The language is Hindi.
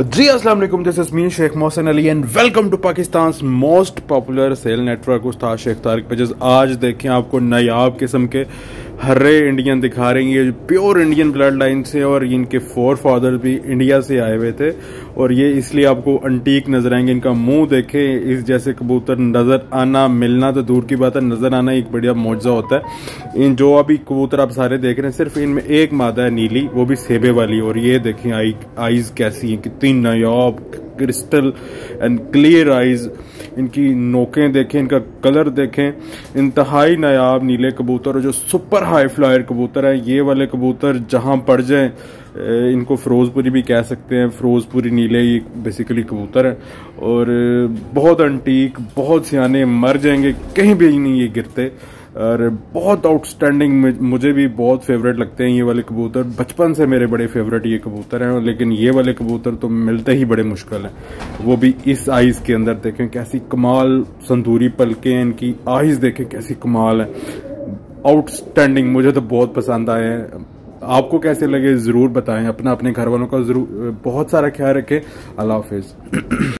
जी वालेकुम this is me Sheikh Mohsin Ali and welcome to Pakistan most popular sale network Ustad Sheikh Tariq pages आज देखें आपको नायाब किस्म के हरे इंडियन दिखा रहे हैं। ये प्योर इंडियन ब्लड लाइन से और इनके फोर फादर भी इंडिया से आए हुए थे और ये इसलिए आपको अंटीक नज़र आएँगे। इनका मुँह देखें, इस जैसे कबूतर नज़र आना, मिलना तो दूर की बात है, नज़र आना एक बढ़िया मुआवजा होता है। इन जो अभी कबूतर आप सारे देख रहे हैं, सिर्फ़ इनमें एक मादा है नीली, वो भी सेबे वाली और ये देखें, आई आईज कैसी है, कितनी नायाब क्रिस्टल एंड क्लियर आईज इनकी नोकें देखें, इनका कलर देखें। इंतहाई नायाब नीले कबूतर और जो सुपर हाई फ्लायर कबूतर है, ये वाले कबूतर जहाँ पड़ जाए इनको फिरोजपुरी भी कह सकते हैं। फिरोजपुरी नीले ये बेसिकली कबूतर है। और, बहुत अंटीक बहुत सियाने मर जाएँगे, कहीं भी नहीं ये गिरते। और बहुत आउटस्टैंडिंग मुझे भी बहुत फेवरेट लगते हैं ये वाले कबूतर। बचपन से मेरे बड़े फेवरेट ये कबूतर हैं, लेकिन ये वाले कबूतर तो मिलते ही बड़े मुश्किल हैं। वो भी इस आइज़ के अंदर देखें कैसी कमाल संतूरी पलके इनकी आइज़ देखें कैसी कमाल है। आउटस्टैंडिंग मुझे तो बहुत पसंद आए हैं। आपको कैसे लगे, ज़रूर बताएँ। अपना अपने घर वालों का ज़रूर बहुत सारा ख्याल रखें। अल्लाह हाफिज़।